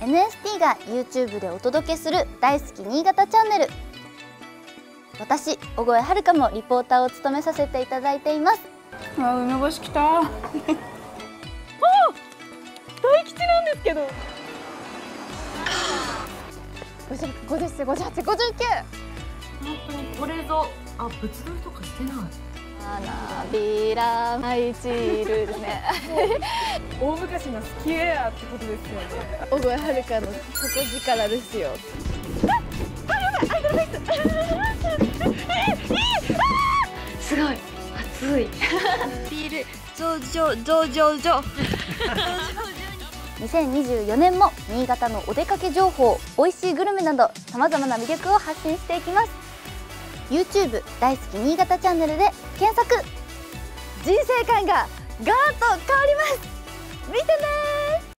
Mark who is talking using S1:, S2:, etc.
S1: NST が YouTube でお届けする大好き新潟チャンネル。私小越遥もリポーターを務めさせていただいています。
S2: あ梅干し来た。あ大吉なんですけど。50歳58 59
S3: 本当にこれぞあ仏像とかしてない？
S1: 花びら舞い散るですね。
S2: 大昔のスキエアってことですよね。
S1: 小越遥の底力ですよ。
S3: すごい。熱い。ビール上々上々上
S1: 2024年も新潟のお出かけ情報美味しいグルメなどさまざまな魅力を発信していきます YouTube 大好き新潟チャンネルで検索。人生観がガーッと変わります。